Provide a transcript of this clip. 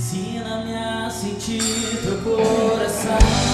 Ensina-me a sentir teu coração.